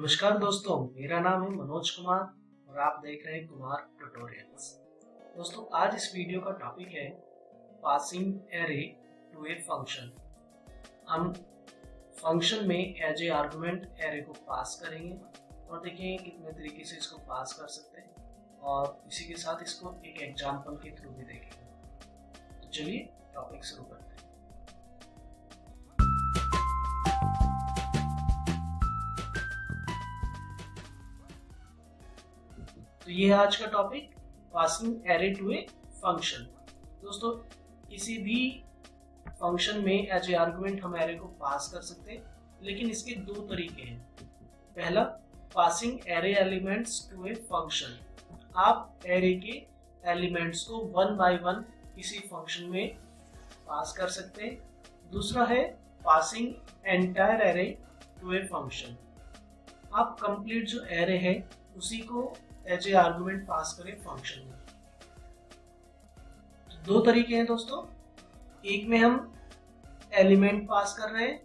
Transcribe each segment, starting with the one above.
नमस्कार दोस्तों, मेरा नाम है मनोज कुमार और आप देख रहे हैं कुमार ट्यूटोरियल्स दोस्तों, आज इस वीडियो का टॉपिक है passing array to a function हम फ़ंक्शन में एज ए आर्गूमेंट एरे को पास करेंगे और देखेंगे कितने तरीके से इसको पास कर सकते हैं और इसी के साथ इसको एक एग्ज़ाम्पल के थ्रू भी देखेंगे। तो चलिए टॉपिक शुरू करते हैं। तो ये है आज का topic passing array to a function दोस्तों, किसी भी फ़ंक्शन में एज ए आर्गुमेंट हम एरे को पास कर सकते हैं, लेकिन इसके दो तरीके हैं। पहला passing array elements to a function आप एरे के एलिमेंट्स को वन बाय वन किसी फ़ंक्शन में पास कर सकते हैं। दूसरा है passing entire array to a function आप कंप्लीट जो एरे है, उसी को एज ए आर्गुमेंट पास करें फ़ंक्शन में। तो दो तरीके हैं दोस्तों। एक में हम एलिमेंट पास कर रहे हैं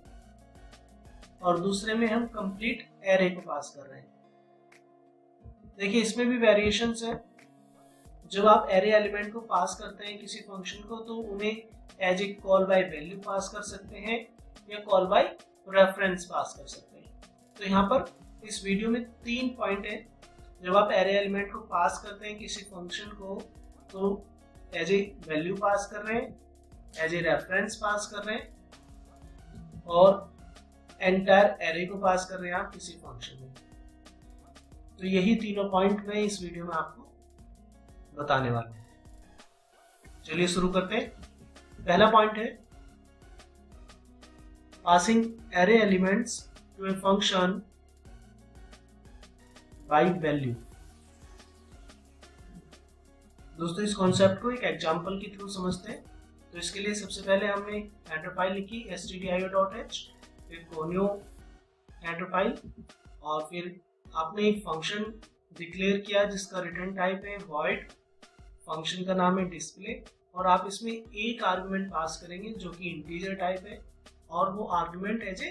और दूसरे में हम कंप्लीट एरे को पास कर रहे हैं। देखिए, इसमें भी वेरिएशंस है। जब आप एरे एलिमेंट को पास करते हैं किसी फ़ंक्शन को तो उन्हें as a call by value pass कर सकते हैं या कॉल बाय रेफरेंस पास कर सकते हैं। तो यहाँ पर इस वीडियो में तीन पॉइंट है। जब आप एरे एलिमेंट को पास करते हैं किसी फ़ंक्शन को तो एज ए वैल्यू पास कर रहे हैं एज ए रेफरेंस पास कर रहे हैं, और एंटायर एरे को पास कर रहे हैं आप किसी फ़ंक्शन में। तो यही तीनों पॉइंट मैं इस वीडियो में आपको बताने वाला हूँ। चलिए शुरू करते हैं। पहला पॉइंट है passing array elements to a function by value दोस्तों, इस कॉन्सेप्ट को एक एग्जांपल के थ्रू समझते हैं। तो इसके लिए सबसे पहले हमने हेडर फ़ाइल लिखी S T D I dot H फिर कोनियो हेडर फ़ाइल और फिर आपने एक फ़ंक्शन डिक्लेयर किया जिसका रिटर्न टाइप है वॉइड फ़ंक्शन का नाम है डिस्प्ले और आप इसमें एक आर्गुमेंट पास करेंगे जो कि इंटीजर टाइप है, और वो argument as a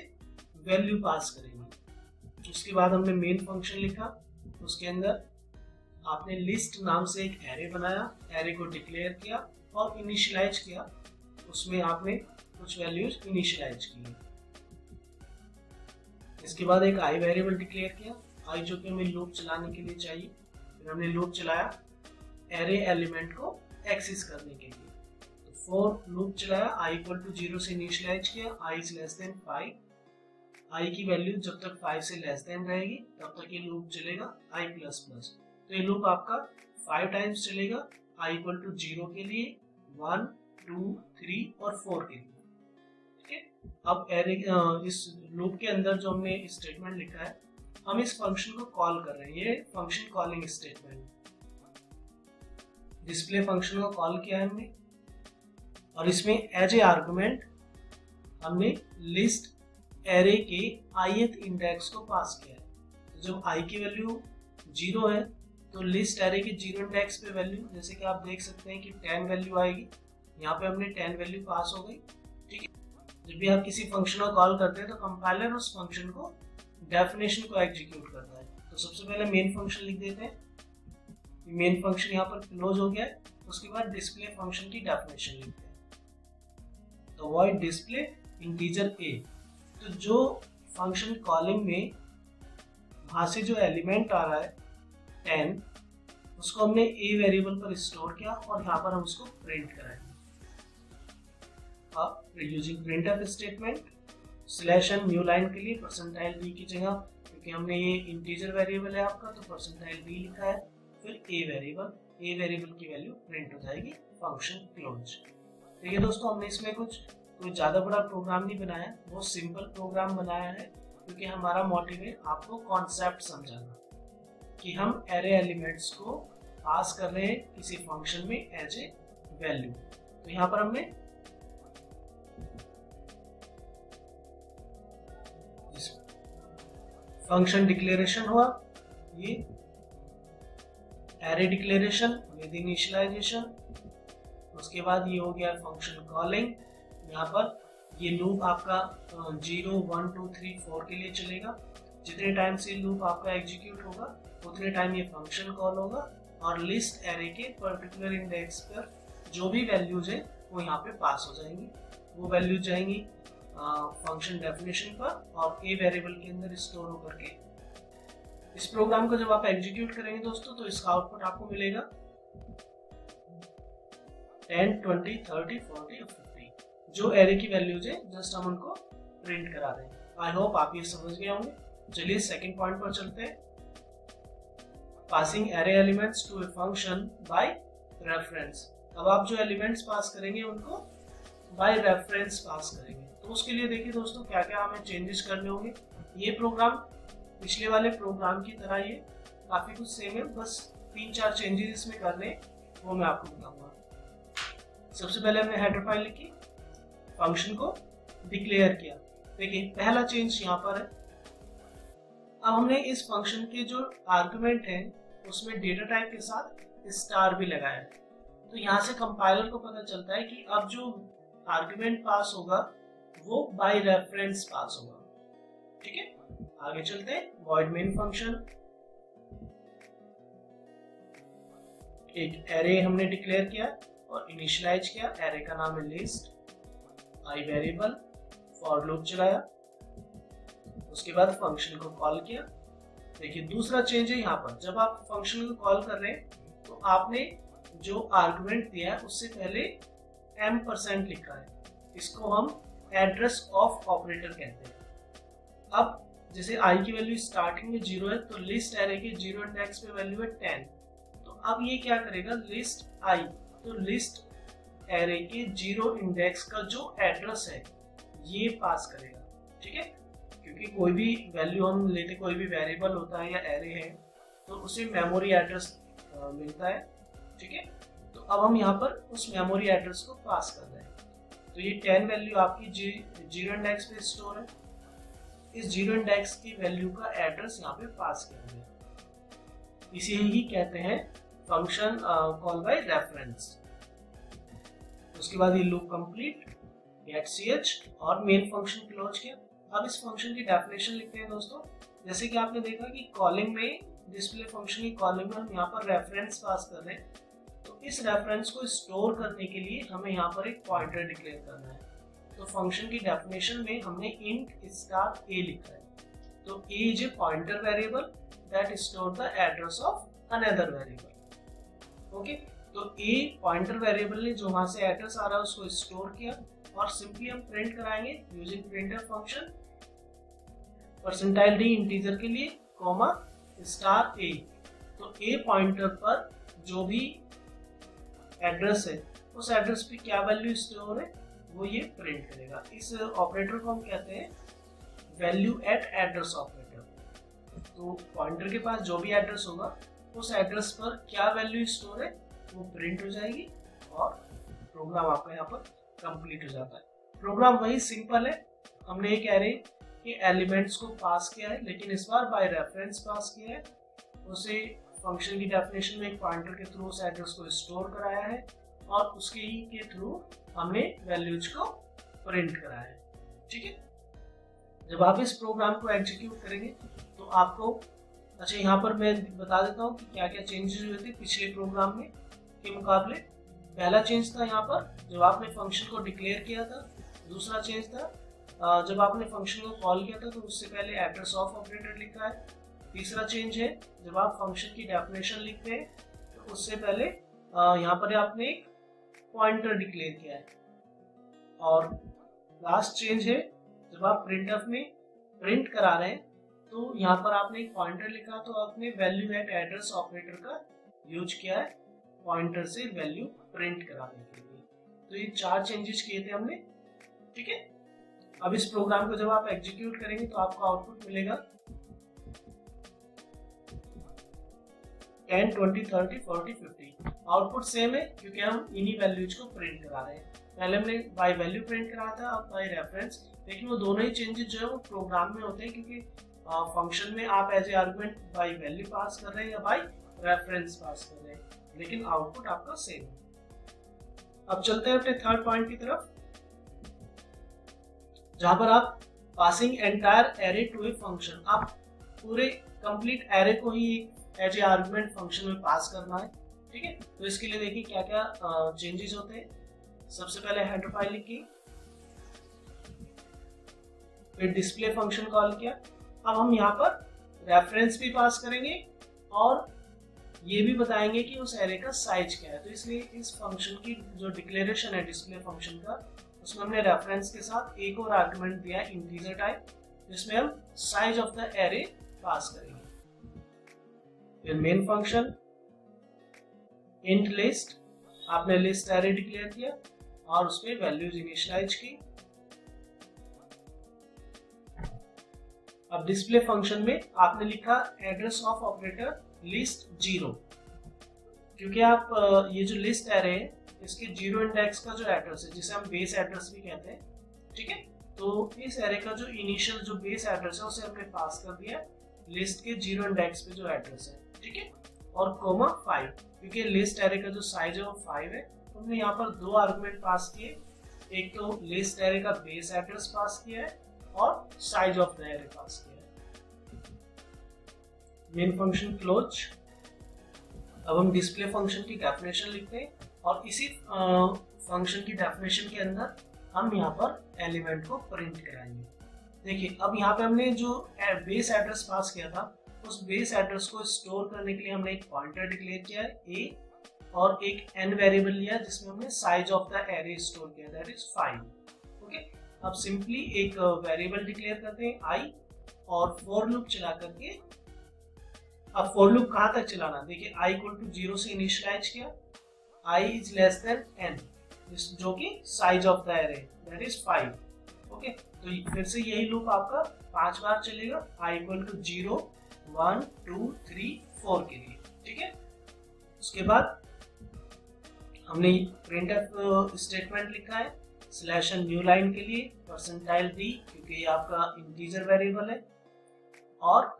value pass करेंगे। उसके बाद हमने मेन फ़ंक्शन लिखा। उसके अंदर आपने लिस्ट नाम से एक एरे बनाया एरे को डिक्लेयर किया और इनिशियलाइज किया। उसमें आपने कुछ वैल्यूज़ इनिशियलाइज की इसके बाद एक आई वेरिएबल डिक्लेयर किया। आई जो कि हमें लूप चलाने के लिए चाहिए। फिर हमने लूप चलाया एरे एलिमेंट को एक्सेस करने के लिए। तो फोर लूप चलाया आई इक्वल टू ज़ीरो से इनिशियलाइज किया। I is less than five I की वैल्यू जब तक फाइव से लेस देन रहेगी, तब तक ये लूप चलेगा आई प्लस प्लस तो ये लूप आपका फाइव टाइम्स चलेगा आई इक्वल टू ज़ीरो के लिए वन टू थ्री और फोर के लिए. ठीक है? अब एरे इस लूप के अंदर जो हमने स्टेटमेंट लिखा है, हम इस फ़ंक्शन को कॉल कर रहे हैं। ये function calling statement display function को कॉल किया है हमने। और इसमें एज ए आर्गुमेंट हमने लिस्ट एरे के ith इंडेक्स को पास किया है। तो जब i की वैल्यू ज़ीरो है तो लिस्ट एरे के ज़ीरो इंडेक्स पे वैल्यू जैसे कि आप देख सकते हैं कि टेन वैल्यू आएगी। यहाँ पे हमने टेन वैल्यू पास हो गई। ठीक है? जब भी आप किसी फ़ंक्शन को कॉल करते हैं तो कंपाइलर उस फ़ंक्शन को डेफिनेशन को एग्जीक्यूट करता है। तो सबसे पहले मेन फ़ंक्शन लिख देते हैं। मेन फ़ंक्शन यहाँ पर क्लोज हो गया है। उसके बाद डिस्प्ले फ़ंक्शन की डेफिनेशन लिखते हैं। तो वॉइड डिस्प्ले इंटीजर ए तो जो फ़ंक्शन कॉलिंग में वहाँ से जो एलिमेंट आ रहा है टेन उसको हमने ए वेरिएबल पर स्टोर किया और यहाँ पर हम उसको प्रिंट कराएँगे अब using print F statement slash N new line के लिए परसेंटाइल बी की जगह, क्योंकि हमने ये इंटीजर वेरिएबल है आपका तो परसेंटाइल बी लिखा है। फिर ए वेरिएबल ए वेरिएबल की वैल्यू प्रिंट हो जाएगी फ़ंक्शन क्लोज ठीक है दोस्तों हमने इसमें कुछ कोई ज़्यादा बड़ा प्रोग्राम नहीं बनाया, बहुत सिंपल प्रोग्राम बनाया है, क्योंकि हमारा मोटिव है आपको कॉन्सेप्ट समझाना कि हम एरे एलिमेंट्स को पास कर रहे हैं किसी फ़ंक्शन में एज ए वैल्यू तो यहाँ पर हमने फ़ंक्शन डिक्लेरेशन हुआ, ये एरे डिक्लेरेशन विद इनिशियलाइजेशन उसके बाद ये हो गया फ़ंक्शन कॉलिंग यहाँ पर ये लूप आपका zero one two three four के लिए चलेगा। जितने टाइम से लूप आपका एग्जीक्यूट होगा उतने टाइम ये फ़ंक्शन कॉल होगा और लिस्ट एरे के पर्टिकुलर इंडेक्स पर जो भी वैल्यूज़ है वो यहाँ पे पास हो जाएँगी। वो वैल्यूज़ जाएँगी फ़ंक्शन डेफिनेशन पर और ए वेरिएबल के अंदर स्टोर होकर के। इस प्रोग्राम को जब आप एग्जीक्यूट करेंगे दोस्तों तो इसका आउटपुट आपको मिलेगा। 10, 20, 30, 40 और 50 जो एरे की वैल्यूज़ है जस्ट हम उनको प्रिंट करा दें। आई होप आप ये समझ गए होंगे। चलिए सेकेंड पॉइंट पर चलते हैं। Passing array elements to a function by reference अब आप जो एलिमेंट्स पास करेंगे, उनको बाय रेफरेंस पास करेंगे। तो उसके लिए देखिए दोस्तों क्या क्या हमें चेंजेस करने होंगे। ये प्रोग्राम पिछले वाले प्रोग्राम की तरह ये काफ़ी कुछ सेम है, बस तीन चार चेंजेस इसमें करने वो मैं आपको बताऊँगा। सबसे पहले हमने हेडर फ़ाइल लिखी। फ़ंक्शन को डिक्लेयर किया। देखिए, पहला चेंज यहाँ पर है। अब हमने इस फ़ंक्शन के जो आर्गुमेंट है, उसमें डेटा टाइप के साथ स्टार भी लगाया। है तो यहाँ से कंपाइलर को पता चलता है कि अब जो आर्गुमेंट पास होगा, वो बाय रेफरेंस पास होगा। ठीक है? आगे चलते हैं। मेन फ़ंक्शन एक एरे हमने डिक्लेयर किया और इनिशियलाइज किया। एरे का नाम है list I variable for loop चलाया। उसके बाद फ़ंक्शन को कॉल किया। देखिए, दूसरा चेंज है यहाँ पर। जब आप फ़ंक्शन को कॉल कर रहे हैं तो आपने जो आर्गुमेंट दिया है, उससे पहले एम परसेंट लिखा है। इसको हम एड्रेस ऑफ़ ऑपरेटर कहते हैं। अब जैसे आई की वैल्यू स्टार्टिंग में ज़ीरो है तो लिस्ट एरे के ज़ीरो इंडेक्स पे वैल्यू है टेन तो अब ये क्या करेगा? लिस्ट आई तो लिस्ट एरे के ज़ीरो इंडेक्स का जो एड्रेस है, ये पास करेगा, ठीक है? क्योंकि कोई भी वैल्यू हम लेते, कोई भी वेरिएबल होता है या एरे है तो उसे मेमोरी एड्रेस मिलता है, ठीक है? तो अब हम यहाँ पर उस मेमोरी एड्रेस को पास कर रहे हैं। तो ये टेन वैल्यू आपकी जी ज़ीरो इंडेक्स पे स्टोर है। इस ज़ीरो इंडेक्स की वैल्यू का एड्रेस यहाँ पे पास करेंगे इसे ही कहते हैं फ़ंक्शन कॉल बाय रेफरेंस उसके बाद ये loop complete gate C H और मेन फ़ंक्शन क्लोज किया। अब इस फ़ंक्शन की डेफिनेशन लिखते हैं दोस्तों। जैसे कि आपने देखा कि कॉलिंग में डिस्प्ले फ़ंक्शन की कॉलिंग में हम यहाँ पर रेफरेंस पास कर रहे हैं। तो इस रेफरेंस को स्टोर करने के लिए हमें यहाँ पर एक पॉइंटर डिक्लेयर करना है। तो फ़ंक्शन की डेफिनेशन में हमने इंट स्टार ए लिखा है। तो a is a pointer variable that store the address of another variable okay तो ए पॉइंटर वेरिएबल ने जो वहाँ से एड्रेस आ रहा है उसको स्टोर किया और सिंपली हम प्रिंट कराएँगे using printer function percentile D integer के लिए कॉमा स्टार ए तो ए पॉइंटर पर जो भी एड्रेस है, उस एड्रेस पे क्या वैल्यू स्टोर है, वो ये प्रिंट करेगा। इस ऑपरेटर को हम कहते हैं वैल्यू एट एड्रेस ऑपरेटर तो पॉइंटर के पास जो भी एड्रेस होगा, उस एड्रेस पर क्या वैल्यू स्टोर है वो प्रिंट हो जाएगी और प्रोग्राम आपका यहाँ पर कंप्लीट हो जाता है। प्रोग्राम वही सिंपल है। हमने एक एरे कि एलिमेंट्स को पास किया है, लेकिन इस बार बाय रेफरेंस पास किया है। उसे फ़ंक्शन की डेफिनेशन में एक पॉइंटर के थ्रू उस एड्रेस को स्टोर कराया है और उसके ही के थ्रू हमने वैल्यूज़ को प्रिंट कराया है। ठीक है? जब आप इस प्रोग्राम को एग्जीक्यूट करेंगे तो आपको अच्छा यहाँ पर मैं बता देता हूँ कि क्या क्या चेंजेस हुए थे पिछले प्रोग्राम में। के मुकाबले, पहला चेंज था यहाँ पर, जब आपने फ़ंक्शन को डिक्लेयर किया था, दूसरा चेंज था जब आपने फ़ंक्शन को कॉल किया था तो उससे पहले एड्रेस ऑफ़ ऑपरेटर लिखा है। तीसरा चेंज है, जब आप फ़ंक्शन की डेफिनेशन लिखते हैं तो उससे पहले यहाँ पर आपने एक पॉइंटर डिक्लेयर किया है। और लास्ट चेंज है, जब आप प्रिंट में प्रिंट करा रहे हैं तो यहाँ पर आपने एक पॉइंटर लिखा तो आपने वैल्यू एट एड्रेस ऑपरेटर का यूज़ किया है। पॉइंटर से वैल्यू प्रिंट कराने के लिए। तो ये चार चेंजेस किए थे हमने, ठीक है? अब इस प्रोग्राम को जब आप एग्जीक्यूट करेंगे तो आपको आउटपुट मिलेगा ten, twenty, thirty, forty, fifty. Output same है, क्योंकि हम इन्हीं वैल्यूज़ को प्रिंट करा रहे हैं। पहले हमने बाई वैल्यू प्रिंट करा था, अब बाई रेफरेंस। लेकिन वो दोनों ही चेंजेस जो है, वो प्रोग्राम में होते हैं, क्योंकि फ़ंक्शन में आप as a argument by value pass कर रहे हैं या बाई रेफरेंस पास कर रहे हैं। लेकिन आउटपुट आपका सेम अब चलते हैं अपने थर्ड पॉइंट की तरफ़। जहाँ पर आप passing entire array to a function आप पूरे कंप्लीट एरे को ही एज ए आर्गुमेंट फ़ंक्शन में पास करना है, ठीक है? तो इसके लिए देखिए क्या क्या चेंजेस होते हैं। सबसे पहले हेडर फ़ाइल लिखी फिर डिस्प्ले फ़ंक्शन कॉल किया। अब हम यहाँ पर रेफरेंस भी पास करेंगे और ये भी बताएँगे कि उस एरे का साइज़ क्या है। तो इसलिए इस फ़ंक्शन की जो डिक्लेरेशन है डिस्प्ले फ़ंक्शन का, उसमें हमने रेफरेंस के साथ एक और आर्गुमेंट दिया है इंटीजर टाइप जिसमें हम size of the array pass करेंगे। मेन फ़ंक्शन इंट लिस्ट आपने लिस्ट एरे डिक्लेयर किया और उसमें वैल्यूज़ इनिशियलाइज की। अब डिस्प्ले फ़ंक्शन में आपने लिखा address of operator list zero क्योंकि आप ये जो लिस्ट एरे है, इसके ज़ीरो इंडेक्स का जो एड्रेस है, जिसे हम बेस एड्रेस भी कहते हैं, ठीक है? तो इस एरे का जो इनिशियल जो बेस एड्रेस है, उसे हमने पास कर दिया लिस्ट के ज़ीरो इंडेक्स पे जो एड्रेस है, ठीक है? और कोमा फाइव क्योंकि लिस्ट एरे का जो साइज़ है, वो फाइव है। तो हमने यहाँ पर दो आर्गुमेंट पास किए, एक तो लिस्ट एरे का बेस एड्रेस पास किया है और size of the array pass किया मेन फ़ंक्शन क्लोज अब हम डिस्प्ले फ़ंक्शन की डेफिनेशन लिखते हैं और इसी फ़ंक्शन की डेफिनेशन के अंदर हम यहाँ पर एलिमेंट को प्रिंट कराएँगे। देखिए, अब यहाँ पे हमने जो बेस एड्रेस पास किया था, उस बेस एड्रेस को स्टोर करने के लिए हमने एक पॉइंटर डिक्लेयर किया ए और एक एन वेरिएबल लिया जिसमें हमने size of the array store किया दैट इज़ फाइव ओके अब सिंपली एक वेरिएबल डिक्लेयर करते हैं आई और फोर लूप चला करके अब फोर लूप कहाँ तक चलाना देखिए आई इक्वल टू ज़ीरो से इनिशियलाइज किया। I is less than N जो कि size of the array that is five okay तो फिर से यही लूप आपका पाँच बार चलेगा। I equal to zero one two three four के लिए। ठीक है? उसके बाद हमने प्रिंट स्टेटमेंट लिखा है स्लैश न्यू लाइन के लिए परसेंटाइल दी क्योंकि ये आपका इंटीजर वेरिएबल है। और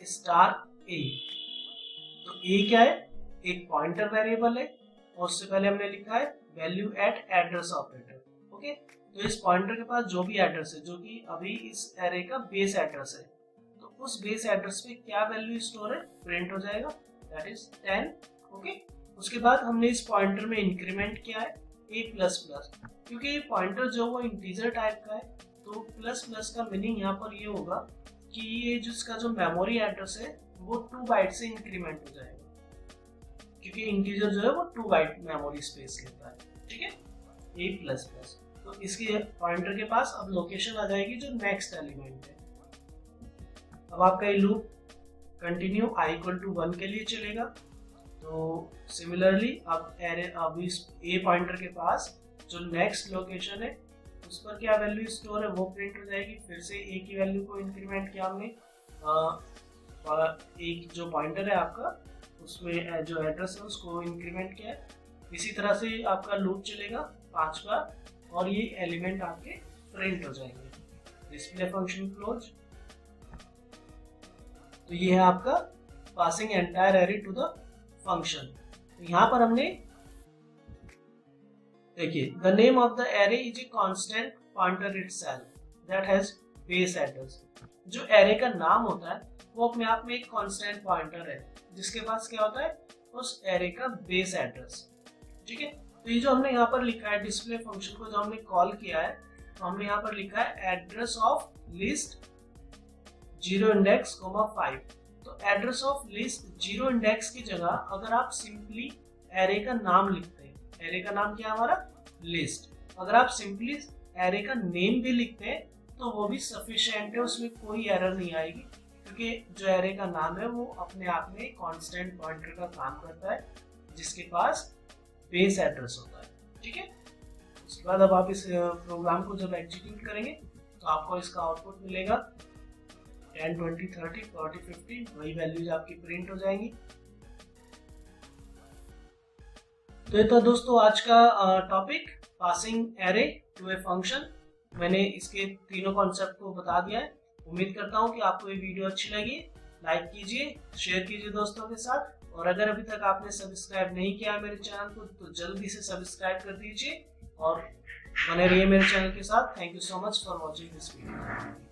स्टार ए तो ए क्या है? एक पॉइंटर वेरिएबल है और उससे पहले हमने लिखा है value at address operator okay तो इस पॉइंटर के पास जो भी एड्रेस है, जो कि अभी इस एरे का बेस एड्रेस है तो उस बेस एड्रेस पे क्या वैल्यू स्टोर है? प्रिंट हो जाएगा दैट इज़ टेन ओके उसके बाद हमने इस पॉइंटर में इंक्रीमेंट किया है ए प्लस प्लस क्योंकि ये पॉइंटर जो वो इंटीजर टाइप का है तो प्लस प्लस का मीनिंग यहाँ पर ये होगा कि ये जिसका जो मेमोरी एड्रेस है, वो टू बाइट से इंक्रीमेंट हो जाएगा। क्योंकि इंटीजर जो है, वो टू बाइट मेमोरी स्पेस लेता है। ठीक है? ए प्लस प्लस तो इसके पॉइंटर के पास अब लोकेशन आ जाएगी जो नेक्स्ट एलिमेंट है। अब आपका ये loop continue I equal to one के लिए चलेगा। तो सिमिलरली अब एरे अब इस ए पॉइंटर के पास जो नेक्स्ट लोकेशन है उस पर क्या वैल्यू स्टोर है, वो प्रिंट हो जाएगी, फिर से ए की वैल्यू को इंक्रीमेंट किया हमने। एक जो पॉइंटर है आपका, उसमें जो एड्रेस है, उसको इंक्रीमेंट किया है। इसी तरह से आपका लूप चलेगा पाँच बार, और ये एलिमेंट आपके प्रिंट हो जाएँगे। डिस्प्ले फ़ंक्शन क्लोज तो ये है आपका passing entire array to the function यहाँ पर हमने देखिए the name of the array is a constant pointer itself that has base address जो एरे का नाम होता है, वो अपने आप में एक कांस्टेंट पॉइंटर है, जिसके पास क्या होता है? उस एरे का बेस एड्रेस ठीक है? तो ये जो हमने यहाँ पर लिखा है डिस्प्ले फ़ंक्शन को, जो हमने कॉल किया है तो हमने यहाँ पर लिखा है address of list zero index comma five तो address of list zero index की जगह अगर आप सिंपली एरे का नाम लिखते हैं एरे का नाम क्या हमारा? लिस्ट अगर आप सिंपली एरे का नेम भी लिखते हैं तो वो भी सफिशियंट है, उसमें कोई एरर नहीं आएगी, क्योंकि जो एरे का नाम है, वो अपने आप में कांस्टेंट पॉइंटर का काम करता है, जिसके पास बेस एड्रेस होता है। ठीक है? उसके बाद अब आप इस प्रोग्राम को जब एग्जीक्यूट करेंगे तो आपको इसका आउटपुट मिलेगा। Ten twenty thirty forty fifty वही वैल्यूज़ आपकी प्रिंट हो जाएँगी। तो ये तो दोस्तों आज का topic passing array to a function मैंने इसके तीनों कॉन्सेप्ट को बता दिया है। उम्मीद करता हूँ कि आपको ये वीडियो अच्छी लगी। लाइक कीजिए शेयर कीजिए दोस्तों के साथ। और अगर अभी तक आपने सब्सक्राइब नहीं किया मेरे चैनल को तो जल्दी से सब्सक्राइब कर दीजिए। और बने रहिए मेरे चैनल के साथ। Thank you so much for watching this video